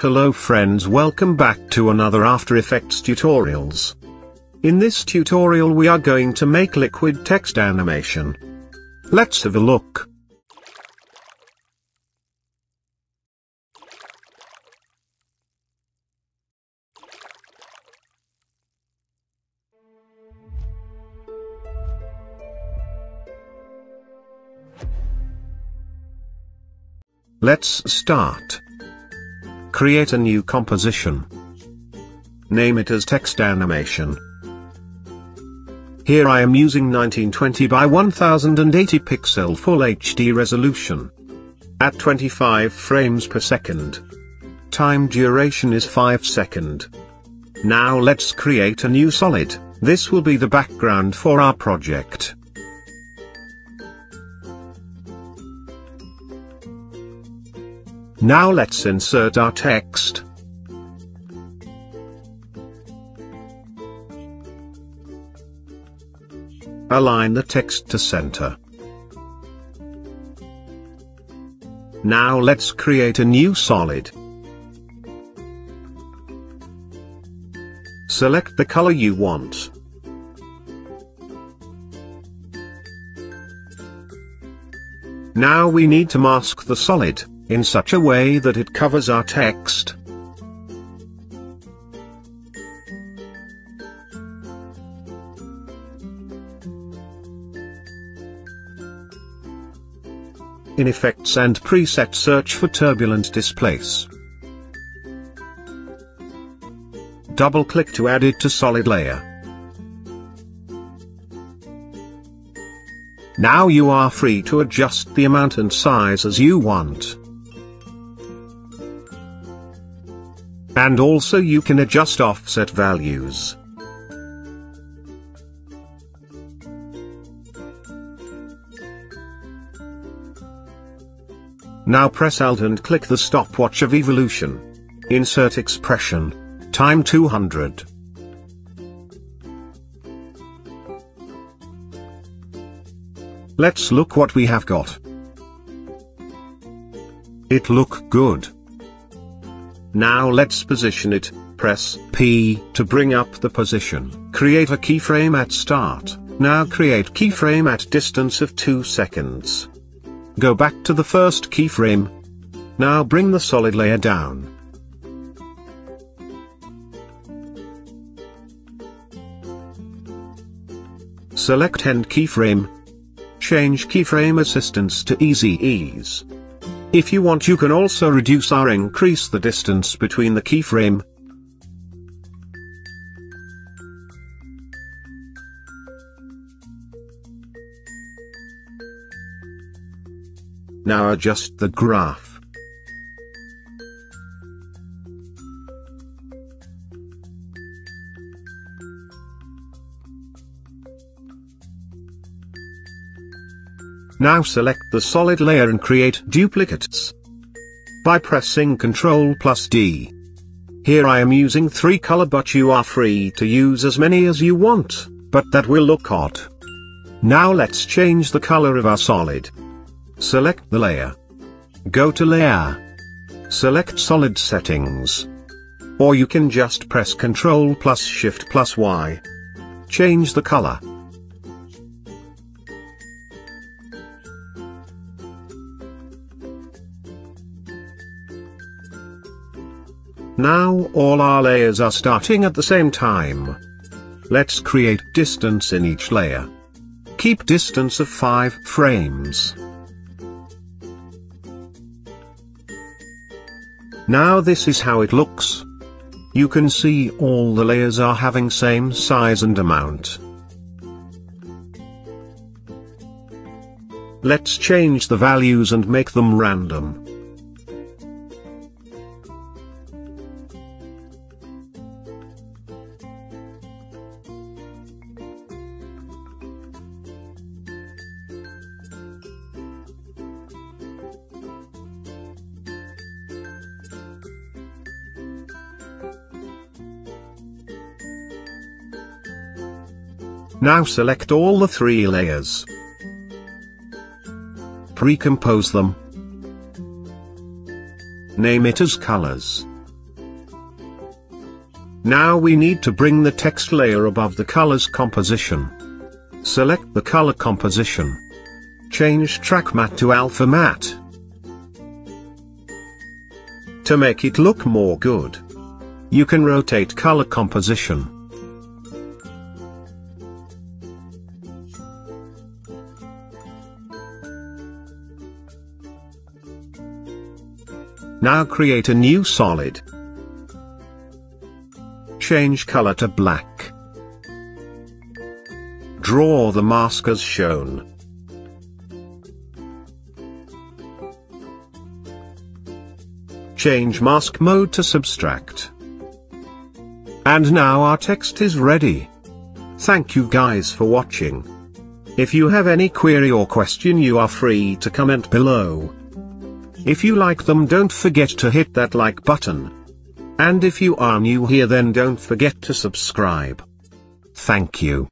Hello friends welcome back to another After Effects tutorials. In this tutorial we are going to make liquid text animation. Let's have a look. Let's start. Create a new composition. Name it as text animation. Here I am using 1920 by 1080 pixel full HD resolution. At 25 frames per second. Time duration is 5 second. Now let's create a new solid, this will be the background for our project. Now let's insert our text. Align the text to center. Now let's create a new solid. Select the color you want. Now we need to mask the solid in such a way that it covers our text. In Effects and Preset search for Turbulent Displace. Double-click to add it to solid layer. Now you are free to adjust the amount and size as you want. And also you can adjust offset values. Now press Alt and click the stopwatch of evolution. Insert expression. Time 200. Let's look what we have got. It look good. Now let's position it, press P to bring up the position. Create a keyframe at start. Now create keyframe at distance of 2 seconds. Go back to the first keyframe. Now bring the solid layer down. Select End keyframe. Change keyframe assistance to Easy Ease. If you want you can also reduce or increase the distance between the keyframe. Now adjust the graph. Now select the solid layer and create duplicates. By pressing Ctrl plus D. Here I am using three color but you are free to use as many as you want, but that will look odd. Now let's change the color of our solid. Select the layer. Go to layer. Select solid settings. Or you can just press Ctrl plus Shift plus Y. Change the color. Now all our layers are starting at the same time. Let's create distance in each layer. Keep distance of 5 frames. Now this is how it looks. You can see all the layers are having same size and amount. Let's change the values and make them random. Now select all the three layers. Pre-compose them. Name it as colors. Now we need to bring the text layer above the colors composition. Select the color composition. Change track matte to alpha matte. To make it look more good, you can rotate color composition. Now create a new solid. Change color to black. Draw the mask as shown. Change mask mode to subtract. And now our text is ready. Thank you guys for watching. If you have any query or question you are free to comment below. If you like them don't forget to hit that like button. And if you are new here then don't forget to subscribe. Thank you.